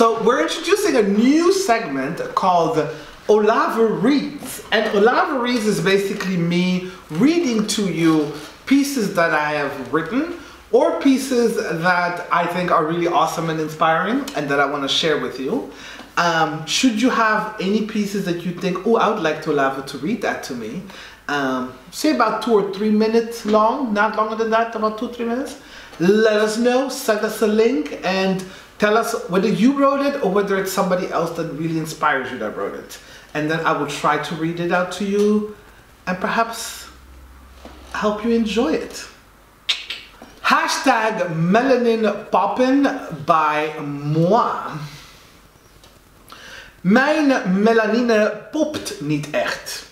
So we're introducing a new segment called Olava Reads. And Olava Reads is basically me reading to you pieces that I have written or pieces that I think are really awesome and inspiring and that I want to share with you. Um, should you have any pieces that you think, oh, I would like to Olava to read that to me, um, say about two or three minutes long, not longer than that, about two, three minutes. Let us know, send us a link and Tell us whether you wrote it or whether it's somebody else that really inspires you that wrote it. And then I will try to read it out to you and perhaps help you enjoy it. Hashtag melanin poppin by moi. Mijn melanine popt niet echt.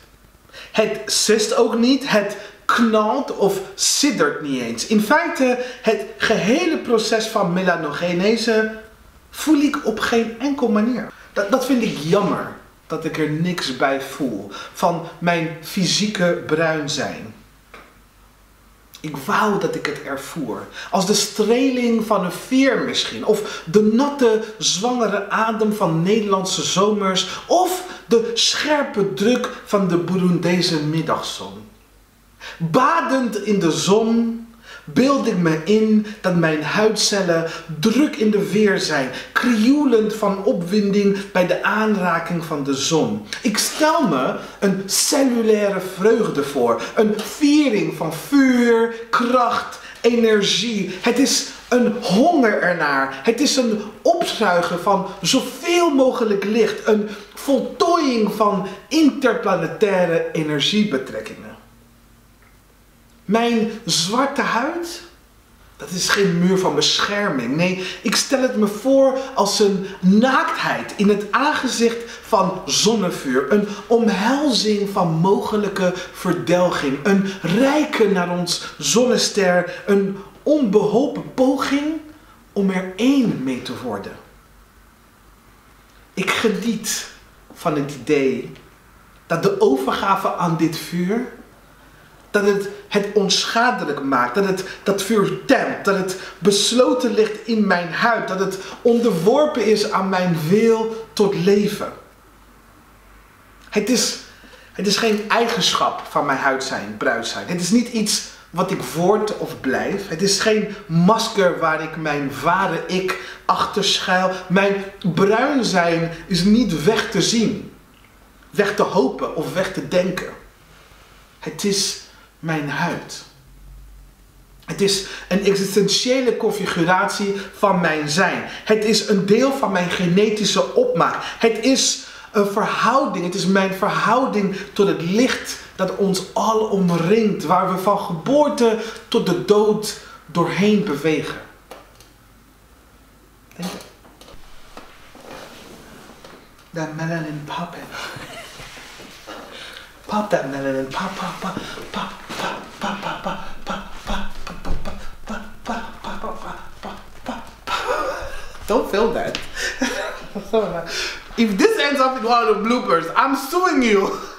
Het sust ook niet, het knalt of siddert niet eens. In feite, het gehele proces van melanogenese voel ik op geen enkel manier. Dat, dat vind ik jammer, dat ik er niks bij voel van mijn fysieke bruin zijn. Ik wou dat ik het ervoer. Als de streling van een veer misschien. Of de natte, zwangere adem van Nederlandse zomers. Of de scherpe druk van de Burundese middagzon. Badend in de zon beeld ik me in dat mijn huidcellen druk in de weer zijn, krioelend van opwinding bij de aanraking van de zon. Ik stel me een cellulaire vreugde voor, een viering van vuur, kracht, energie. Het is een honger ernaar. Het is een opzuigen van zoveel mogelijk licht, een voltooiing van interplanetaire energiebetrekkingen. Mijn zwarte huid, dat is geen muur van bescherming. Nee, ik stel het me voor als een naaktheid in het aangezicht van zonnevuur. Een omhelzing van mogelijke verdelging. Een rijke naar ons zonnester. Een onbeholpen poging om er één mee te worden. Ik geniet van het idee dat de overgave aan dit vuur dat het onschadelijk maakt. Dat het dat vuur temt. Dat het besloten ligt in mijn huid. Dat het onderworpen is aan mijn wil tot leven. Het is, het is geen eigenschap van mijn huid zijn, bruid zijn. Het is niet iets wat ik word of blijf. Het is geen masker waar ik mijn ware ik achter schuil. Mijn bruin zijn is niet weg te zien, weg te hopen of weg te denken. Het is mijn huid. Het is een existentiële configuratie van mijn zijn. Het is een deel van mijn genetische opmaak. Het is een verhouding. Het is mijn verhouding tot het licht dat ons al omringt. Waar we van geboorte tot de dood doorheen bewegen. Dat melanin popping. Pop that melanin. Pop, pop. Don't film that. if this ends up in one of the bloopers, I'm suing you.